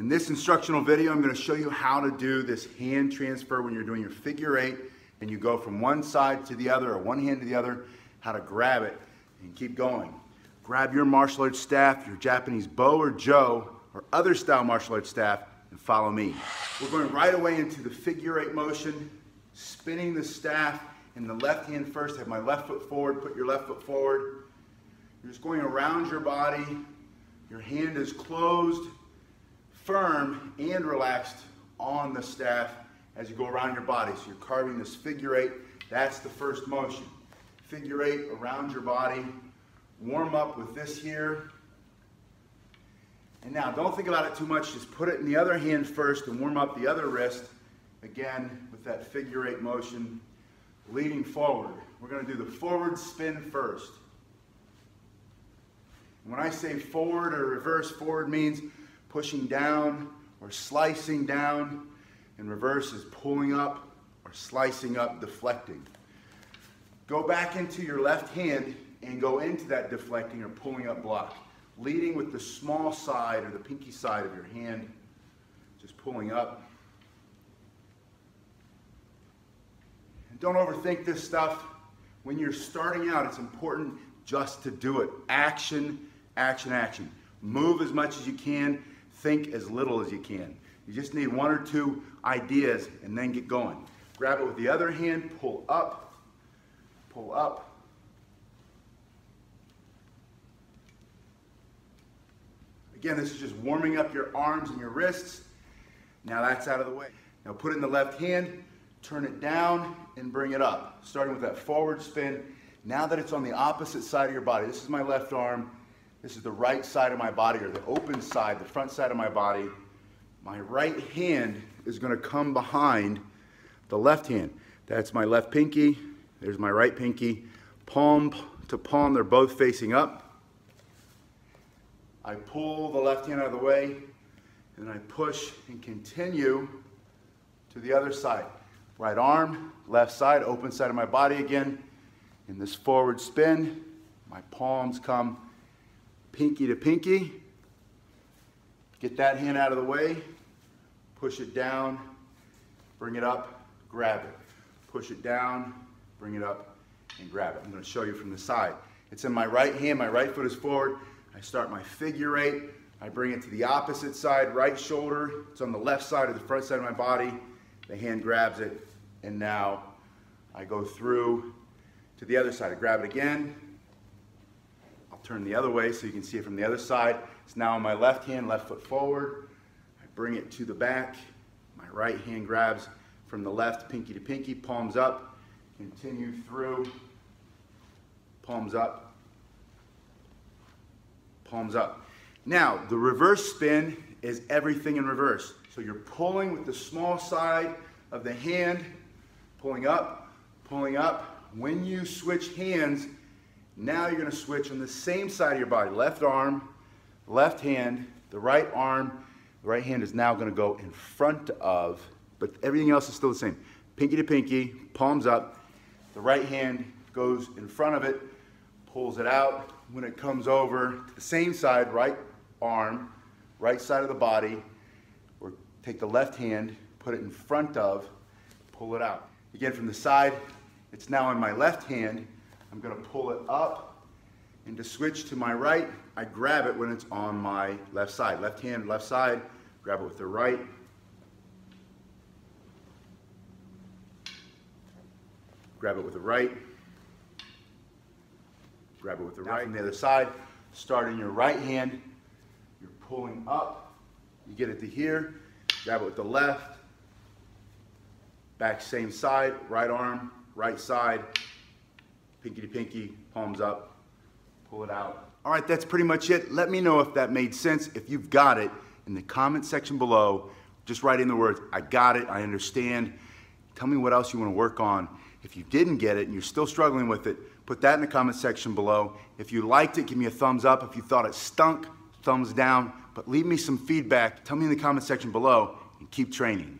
In this instructional video, I'm gonna show you how to do this hand transfer when you're doing your figure eight and you go from one side to the other or one hand to the other, how to grab it and keep going. Grab your martial arts staff, your Japanese bo or jo, or other style martial arts staff, and follow me. We're going right away into the figure eight motion, spinning the staff in the left hand first. Have my left foot forward, put your left foot forward. You're just going around your body. Your hand is closed, firm, and relaxed on the staff as you go around your body. So you're carving this figure eight. That's the first motion. Figure eight around your body. Warm up with this here. And now, don't think about it too much. Just put it in the other hand first and warm up the other wrist. Again, with that figure eight motion, leaning forward. We're going to do the forward spin first. When I say forward or reverse, forward means pushing down or slicing down, and reverse is pulling up or slicing up, deflecting. Go back into your left hand and go into that deflecting or pulling up block, leading with the small side or the pinky side of your hand, just pulling up. And don't overthink this stuff. When you're starting out, it's important just to do it. Action, action, action. Move as much as you can, think as little as you can. You just need one or two ideas and then get going. Grab it with the other hand, pull up, pull up. Again, this is just warming up your arms and your wrists. Now that's out of the way. Now put it in the left hand, turn it down, and bring it up. Starting with that forward spin. Now that it's on the opposite side of your body, this is my left arm, this is the right side of my body, or the open side, the front side of my body. My right hand is gonna come behind the left hand. That's my left pinky, there's my right pinky. Palm to palm, they're both facing up. I pull the left hand out of the way, and I push and continue to the other side. Right arm, left side, open side of my body again. In this forward spin, my palms come pinky to pinky. Get that hand out of the way, push it down, bring it up, grab it. Push it down, bring it up, and grab it. I'm gonna show you from the side. It's in my right hand, my right foot is forward. I start my figure eight, I bring it to the opposite side, right shoulder. It's on the left side of the front side of my body. The hand grabs it, and now I go through to the other side. I grab it again, turn the other way so you can see it from the other side. It's now on my left hand, left foot forward. I bring it to the back. My right hand grabs from the left, pinky to pinky, palms up. Continue through, palms up, palms up. Now, the reverse spin is everything in reverse. So you're pulling with the small side of the hand, pulling up, pulling up. When you switch hands, now you're gonna switch on the same side of your body. Left arm, left hand, the right arm, the right hand is now gonna go in front of, but everything else is still the same. Pinky to pinky, palms up. The right hand goes in front of it, pulls it out. When it comes over to the same side, right arm, right side of the body, or take the left hand, put it in front of, pull it out. Again, from the side, it's now on my left hand, I'm gonna pull it up and to switch to my right, I grab it when it's on my left side. Left hand, left side, grab it with the right. Grab it with the right. Grab it with the now right. From the other side, start in your right hand. You're pulling up. You get it to here. Grab it with the left. Back same side, right arm, right side, pinky to pinky, palms up, pull it out. All right, that's pretty much it. Let me know if that made sense. If you've got it, in the comment section below, just write in the words, I got it, I understand. Tell me what else you want to work on. If you didn't get it and you're still struggling with it, put that in the comment section below. If you liked it, give me a thumbs up. If you thought it stunk, thumbs down. But leave me some feedback. Tell me in the comment section below and keep training.